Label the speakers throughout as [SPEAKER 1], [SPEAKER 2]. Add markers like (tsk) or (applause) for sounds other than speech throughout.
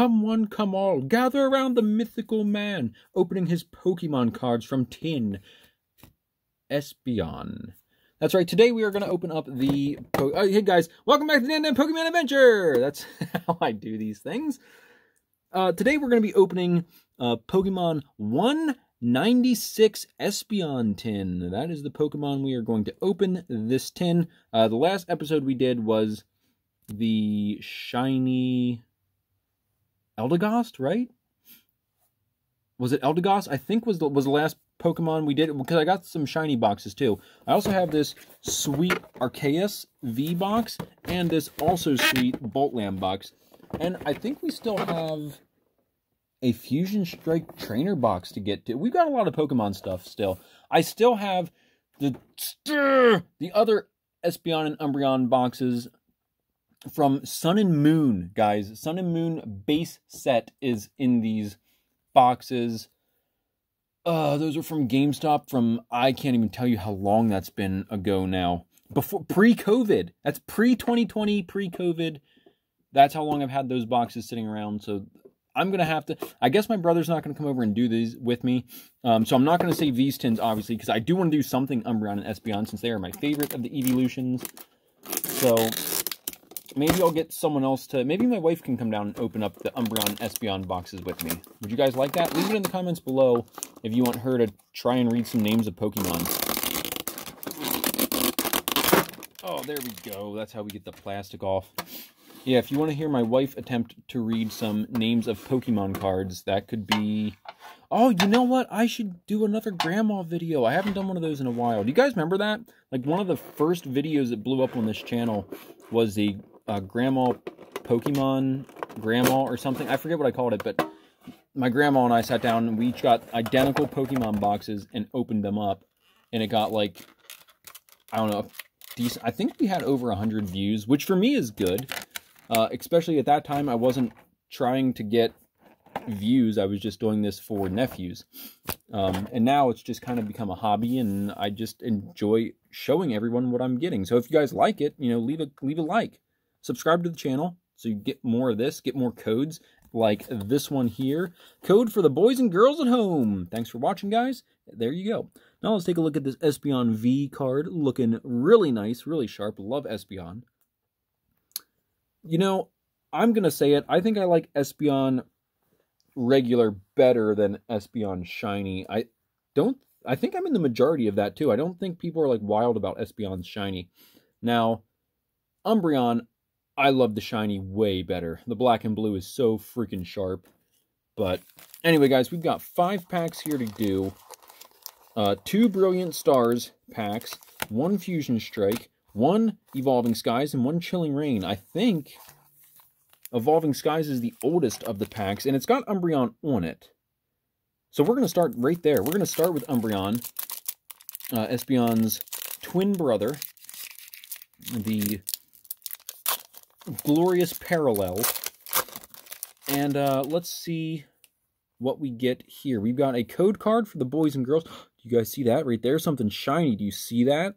[SPEAKER 1] Come one, come all, gather around the mythical man, opening his Pokemon cards from tin. Espeon. That's right. Today we are going to open up the. Po oh, hey guys, welcome back to the Nan Pokemon Adventure. That's (laughs) how I do these things. Uh, today we're going to be opening uh, Pokemon 196 Espeon tin. That is the Pokemon we are going to open this tin. Uh, the last episode we did was the shiny Eldegoss, right? Was it Eldegoss? I think was the was the last Pokemon we did because I got some shiny boxes too. I also have this sweet Arceus V box and this also sweet Boltund box. And I think we still have a Fusion Strike trainer box to get to. We've got a lot of Pokemon stuff still. I still have the (tsk) the other Espeon and Umbreon boxes from Sun and Moon, guys. Sun and Moon base set is in these boxes. Uh, those are from GameStop from I can't even tell you how long that's been ago now. Before pre-COVID. That's pre-2020, pre-COVID. That's how long I've had those boxes sitting around. So I'm gonna have to. I guess my brother's not gonna come over and do these with me. Um, so I'm not gonna save these tins obviously because I do want to do something Umbreon and Espeon since they are my favorite of the evolutions. So maybe I'll get someone else to, maybe my wife can come down and open up the Umbreon Espeon boxes with me. Would you guys like that? Leave it in the comments below if you want her to try and read some names of Pokemon. Oh, there we go. That's how we get the plastic off. Yeah, if you want to hear my wife attempt to read some names of Pokemon cards, that could be... Oh, you know what? I should do another grandma video. I haven't done one of those in a while. Do you guys remember that? Like, one of the first videos that blew up on this channel was the uh, grandma Pokemon grandma or something. I forget what I called it, but my grandma and I sat down and we each got identical Pokemon boxes and opened them up. And it got like, I don't know, decent. I think we had over 100 views, which for me is good. Uh, especially at that time, I wasn't trying to get views. I was just doing this for nephews. Um, and now it's just kind of become a hobby and I just enjoy showing everyone what I'm getting. So if you guys like it, you know, leave a, leave a like subscribe to the channel so you get more of this, get more codes like this one here. Code for the boys and girls at home. Thanks for watching, guys. There you go. Now let's take a look at this Espeon V card. Looking really nice, really sharp. Love Espeon. You know, I'm going to say it. I think I like Espeon regular better than Espeon shiny. I don't I think I'm in the majority of that too. I don't think people are like wild about Espeon shiny. Now, Umbreon, I love the shiny way better. The black and blue is so freaking sharp. But anyway, guys, we've got five packs here to do. Uh, two Brilliant Stars packs, one Fusion Strike, one Evolving Skies, and one Chilling Rain. I think Evolving Skies is the oldest of the packs, and it's got Umbreon on it. So we're going to start right there. We're going to start with Umbreon, uh, Espeon's twin brother, the glorious parallel. And uh, let's see what we get here. We've got a code card for the boys and girls. Do you guys see that right there? Something shiny. Do you see that?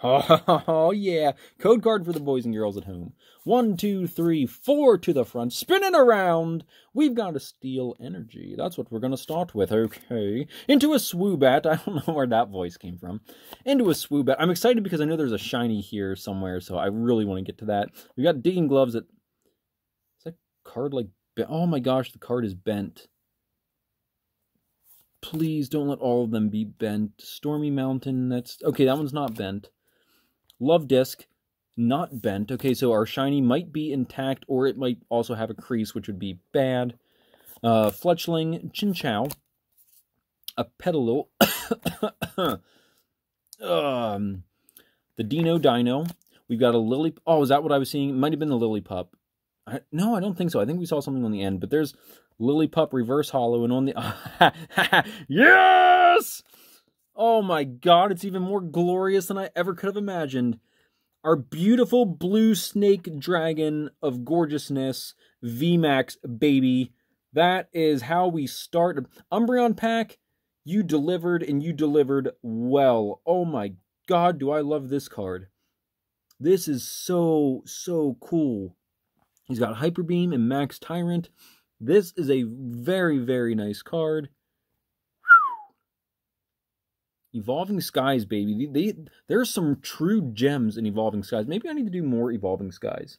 [SPEAKER 1] Oh, (laughs) yeah. Code card for the boys and girls at home. One, two, three, four to the front. Spinning around. We've got a steel energy. That's what we're going to start with. Okay. Into a swoobat. (laughs) I don't know where that voice came from. Into a swoobat. I'm excited because I know there's a shiny here somewhere, so I really want to get to that. We've got digging gloves that... Is that card like... Oh my gosh, the card is bent. Please don't let all of them be bent. Stormy Mountain, that's... Okay, that one's not bent. Luvdisc, not bent. Okay, so our shiny might be intact, or it might also have a crease, which would be bad. Uh, Fletchling, Chinchou, a Petilil, (coughs) um, the Dino Dino. We've got a Lily. Oh, is that what I was seeing? It might have been the Lillipup. I, no, I don't think so. I think we saw something on the end, but there's Lillipup Reverse Hollow, and on the (laughs) yes, Oh my god, it's even more glorious than I ever could have imagined. Our beautiful blue snake dragon of gorgeousness, VMAX baby. That is how we start. Umbreon pack, you delivered and you delivered well. Oh my god, do I love this card. This is so, so cool. He's got Hyper Beam and Max Tyrant. This is a very, very nice card. Evolving Skies, baby. They, they, there's some true gems in Evolving Skies. Maybe I need to do more Evolving Skies.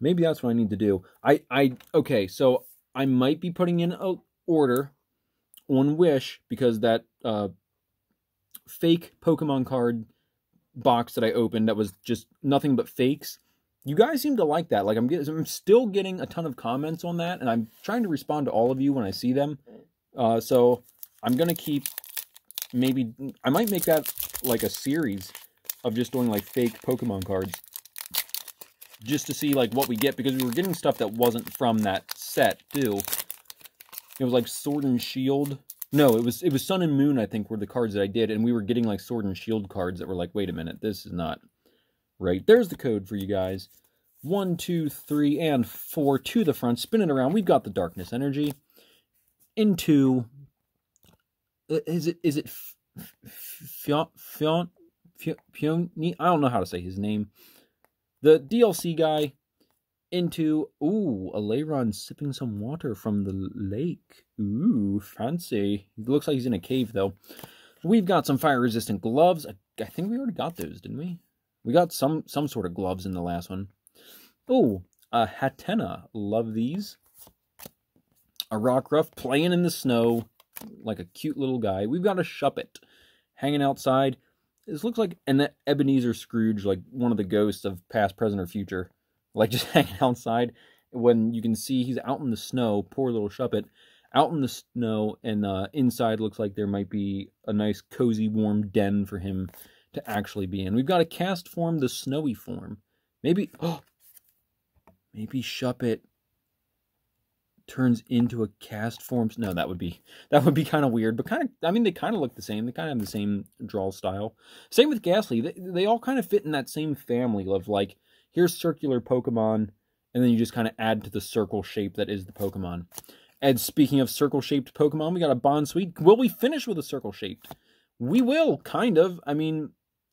[SPEAKER 1] Maybe that's what I need to do. I, I, okay, so I might be putting in a order on Wish because that uh, fake Pokemon card box that I opened that was just nothing but fakes. You guys seem to like that. Like I'm getting, I'm still getting a ton of comments on that, and I'm trying to respond to all of you when I see them. Uh, so I'm gonna keep maybe I might make that like a series of just doing like fake Pokemon cards just to see like what we get because we were getting stuff that wasn't from that set too. It was like Sword and Shield. No, it was it was Sun and Moon. I think were the cards that I did, and we were getting like Sword and Shield cards that were like, wait a minute, this is not right. There's the code for you guys. One, two, three, and four to the front. Spin it around. We've got the Darkness Energy into. Uh, is it is it Fion Fion Fion? I don't know how to say his name. The DLC guy into ooh a Lairon sipping some water from the lake. Ooh, fancy. Looks like he's in a cave though. We've got some fire resistant gloves. I, I think we already got those, didn't we? We got some some sort of gloves in the last one. Oh, a Hatenna. Love these. A rock Rockruff playing in the snow like a cute little guy. We've got a Shuppet hanging outside. This looks like an Ebenezer Scrooge, like one of the ghosts of past, present, or future. Like (laughs) just hanging outside when you can see he's out in the snow. Poor little Shuppet. Out in the snow, and uh, inside looks like there might be a nice, cozy, warm den for him to actually be in. We've got a Castform, the snowy form. Maybe, oh, (gasps) maybe Shuppet turns into a Castform. No, that would be (laughs) that would be kind of weird, but kind of. I mean, they kind of look the same. They kind of have the same draw style. Same with Gastly. They, they all kind of fit in that same family of like here's circular Pokemon, and then you just kind of add to the circle shape that is the Pokemon. And speaking of circle shaped Pokemon, we got a Bounsweet. Will we finish with a circle shaped? We will, kind of. I mean,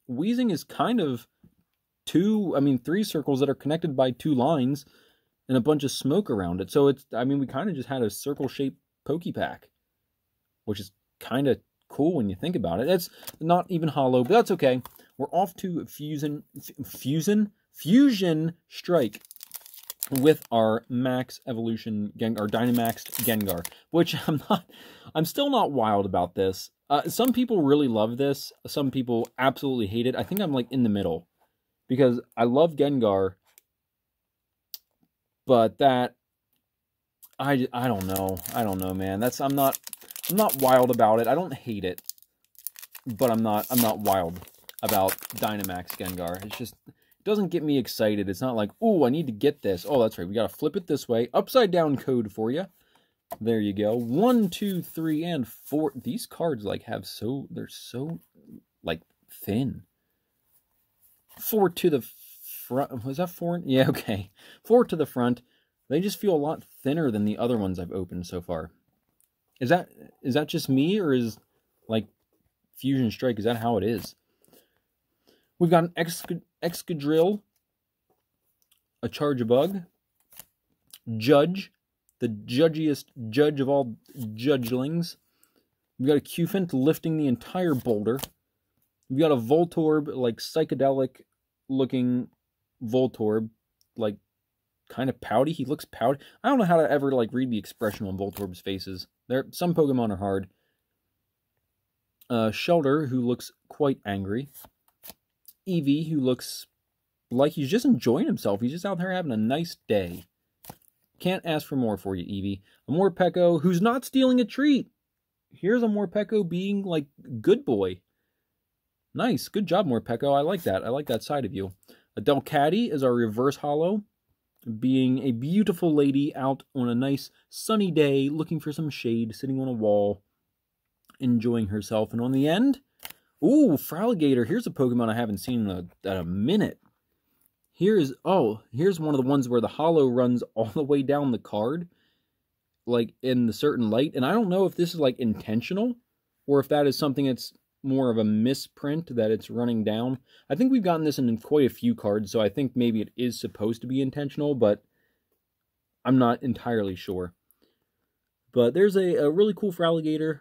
[SPEAKER 1] Weezing is kind of two, I mean, three circles that are connected by two lines and a bunch of smoke around it. So it's, I mean, we kind of just had a circle shaped Pokepack, which is kind of cool when you think about it. It's not even hollow, but that's okay. We're off to Fusion, Fusion, Fusion Strike with our Max Evolution Gengar, Dynamaxed Gengar, which (laughs) I'm not, I'm still not wild about this. Uh, some people really love this. Some people absolutely hate it. I think I'm like in the middle because I love Gengar, but that I I don't know. I don't know, man. That's I'm not I'm not wild about it. I don't hate it, but I'm not I'm not wild about Dynamax Gengar. It's just it doesn't get me excited. It's not like, "Oh, I need to get this." Oh, that's right. We got to flip it this way. Upside down code for you. There you go. One, two, three, and four. These cards like have so they're so like thin. Four to the front. Was that four? Yeah, (laughs) okay. Four to the front. They just feel a lot thinner than the other ones I've opened so far. Is that is that just me or is like Fusion Strike? Is that how it is? We've got an Excadrill, a Charjabug, Judge, the judgiest judge of all judgelings. We've got a Cufant lifting the entire boulder. We've got a Voltorb, like psychedelic looking Voltorb, like kind of pouty. He looks pouty. I don't know how to ever like read the expression on Voltorb's faces. There, some Pokemon are hard. Uh, Shellder, who looks quite angry. Eevee, who looks like he's just enjoying himself. He's just out there having a nice day. Can't ask for more for you, Eevee. A Morpeko who's not stealing a treat. Here's a Morpeko being like good boy. Nice. Good job, Morpeko. I like that. I like that side of you. A Delcatty is our reverse hollow, being a beautiful lady out on a nice sunny day, looking for some shade, sitting on a wall, enjoying herself. And on the end, ooh, Feraligatr. Here's a Pokemon I haven't seen in a, in a minute. Here's, oh, here's one of the ones where the hollow runs (laughs) all the way down the card, like in the certain light. And I don't know if this is like intentional or if that is something that's more of a misprint that it's running down. I think we've gotten this in quite a few cards, so I think maybe it is supposed to be intentional, but I'm not entirely sure. But there's a, a really cool Feraligatr.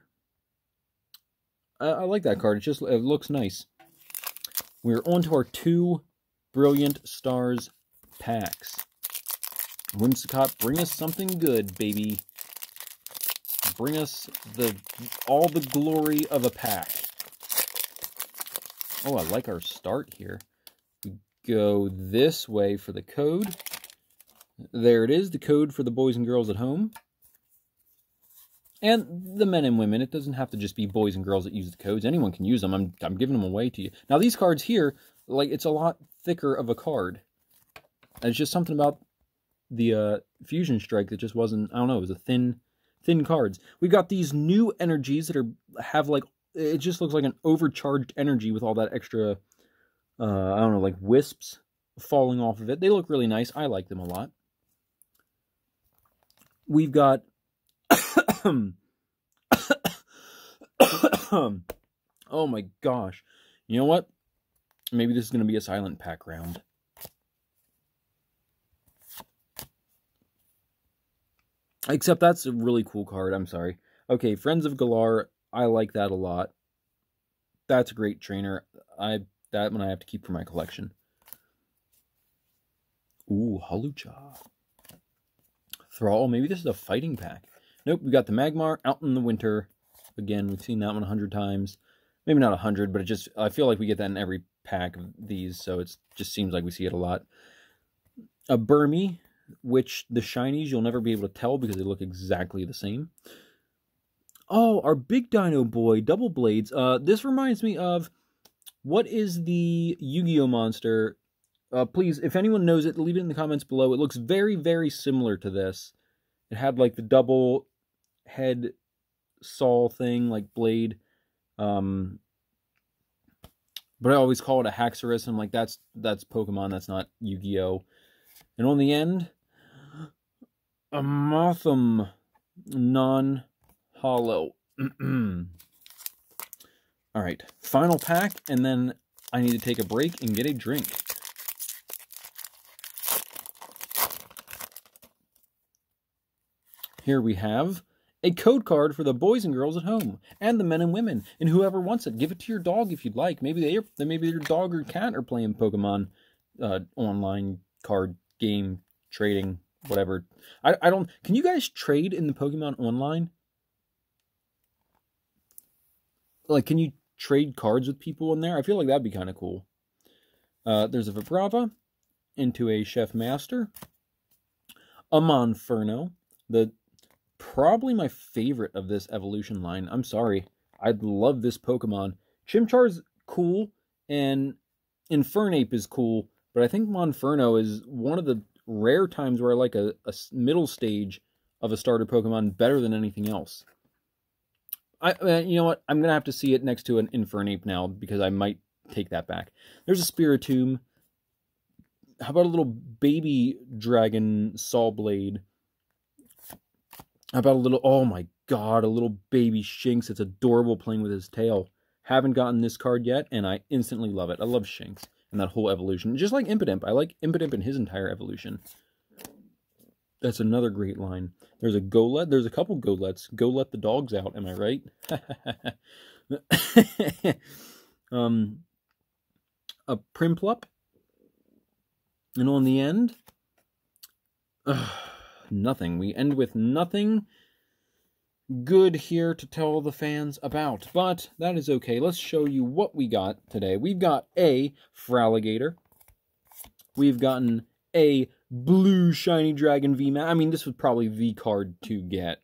[SPEAKER 1] I, I like that card. It just it looks nice. We're on to our two Brilliant Stars packs. Whimsicott, bring us something good, baby. Bring us the all the glory of a pack. Oh, I like our start here. We go this way for the code. There it is, the code for the boys and girls at home. And the men and women. It doesn't have to just be boys and girls that use the codes. Anyone can use them. I'm, I'm giving them away to you. Now, these cards here, like, it's a lot thicker of a card. And it's just something about the uh, Fusion Strike that just wasn't, I don't know, it was a thin, thin cards. We've got these new energies that are, have like, it just looks like an overcharged energy with all that extra, uh, I don't know, like wisps falling off of it. They look really nice. I like them a lot. We've got (coughs) oh my gosh. You know what? Maybe this is going to be a silent pack round. Except that's a really cool card. I'm sorry. Okay, Friends of Galar. I like that a lot. That's a great trainer. I That one I have to keep for my collection. Ooh, Hawlucha. Thrall. Maybe this is a fighting pack. Nope, we got the Magmar out in the winter. Again, we've seen that one a hundred times. Maybe not a hundred, but it just I feel like we get that in every pack of these, so it just seems like we see it a lot. A Burmy, which the shinies you'll never be able to tell because they look exactly the same. Oh, our big dino boy, Double Blades. Uh, this reminds me of what is the Yu-Gi-Oh monster? Uh, please, if anyone knows it, leave it in the comments below. It looks very, very similar to this. It had like the double head saw thing, like blade. Um, but I always call it a Haxorus. I'm like, that's that's Pokemon. That's not Yu-Gi-Oh. And on the end, a Mothim non-hollow. (clears throat) All right, final pack, and then I need to take a break and get a drink. Here we have a code card for the boys and girls at home and the men and women and whoever wants it give it to your dog if you'd like maybe they maybe your dog or cat are playing pokemon uh, online card game trading whatever I, I don't can you guys trade in the pokemon online like can you trade cards with people in there i feel like that'd be kind of cool uh, there's a vibrava into a chef master a monferno the probably my favorite of this evolution line. I'm sorry. I love this Pokemon. Chimchar's cool, and Infernape is cool, but I think Monferno is one of the rare times where I like a, a middle stage of a starter Pokemon better than anything else. I, uh, you know what? I'm gonna have to see it next to an Infernape now because I might take that back. There's a Spiritomb. How about a little baby dragon Saw Blade? How about a little, oh my god, a little baby Shinx. It's adorable playing with his tail. Haven't gotten this card yet, and I instantly love it. I love Shinx and that whole evolution. Just like Impidimp. I like Impidimp and his entire evolution. That's another great line. There's a Golett. There's a couple Goletts. Go let the dogs out. Am I right? (laughs) um, a Prinplup. And on the end, uh, nothing. We end with nothing good here to tell the fans about. But that is okay. Let's show you what we got today. We've got a Feraligatr. We've gotten a blue shiny dragon V mount. I mean, this was probably V card to get.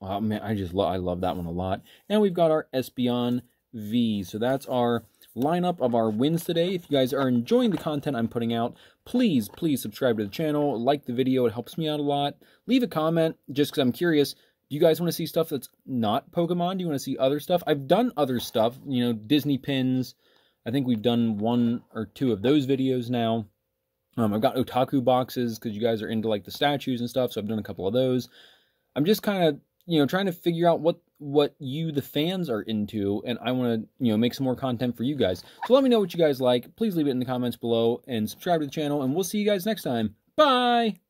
[SPEAKER 1] Oh man, I just love I love that one a lot. And we've got our Espeon V. So that's our lineup of our wins today. If you guys are enjoying the content I'm putting out, please, please subscribe to the channel, like the video, it helps me out a lot. Leave a comment, just because I'm curious, do you guys want to see stuff that's not Pokemon? Do you want to see other stuff? I've done other stuff, you know, Disney pins. I think we've done one or two of those videos now. Um, I've got otaku boxes because you guys are into like the statues and stuff, so I've done a couple of those. I'm just kind of you know, trying to figure out what what you the fans are into and I want to, you know, make some more content for you guys. So let me know what you guys like. Please leave it in the comments below and subscribe to the channel and we'll see you guys next time. Bye.